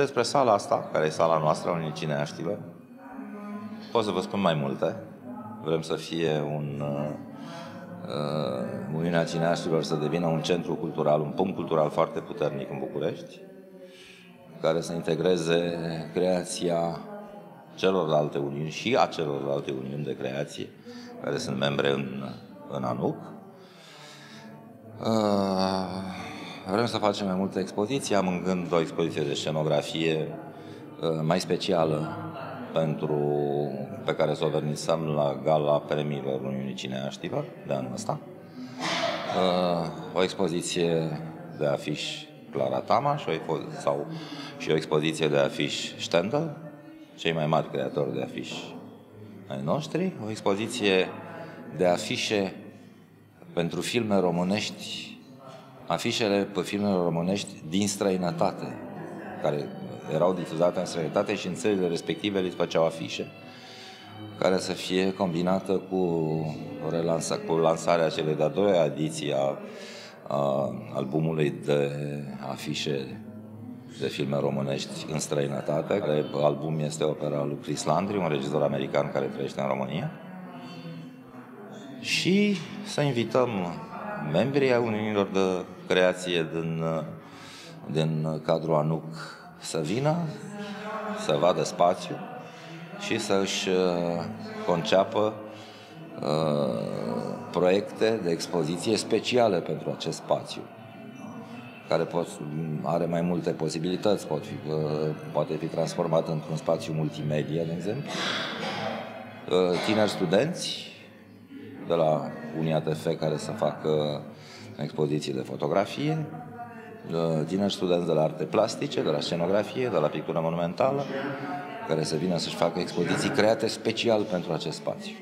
Despre sala asta, care e sala noastră, Unii Cineaștilor, pot să vă spun mai multe. Vrem să fie un... Uh, Uniunea Cineaștilor să devină un centru cultural, un punct cultural foarte puternic în București, care să integreze creația celorlalte uniuni și a celorlalte uniuni de creație, care sunt membre în, în ANUC. Uh, vrem să facem mai multe expoziții, am în gând o expoziție de scenografie uh, mai specială pentru, pe care să o vernisăm la gala premiilor Uniunii Cineaștilor de anul ăsta. Uh, o expoziție de afiș Clara Tama și o, sau, și o expoziție de afiș Stendhal, cei mai mari creatori de afiș ai noștri, o expoziție de afișe pentru filme românești, afișele pe filmele românești din străinătate, care erau difuzate în străinătate și în țările respective le făceau afișe, care să fie combinată cu, relansa, cu lansarea celei de-a doua ediții a, a albumului de afișe de filme românești în străinătate, care album este opera lui Chris Landry, un regizor american care trăiește în România. Și să invităm membrii ai Uniunilor de Creație din, din cadrul ANUC să vină, să vadă spațiu și să își uh, conceapă uh, proiecte de expoziție speciale pentru acest spațiu care pot, are mai multe posibilități, pot fi, uh, poate fi transformat într-un spațiu multimedia, de exemplu. Uh, tineri studenți de la UNIATF care să facă expoziții de fotografie, uh, tineri studenți de la arte plastice, de la scenografie, de la pictură monumentală, care să vină să-și facă expoziții create special pentru acest spațiu.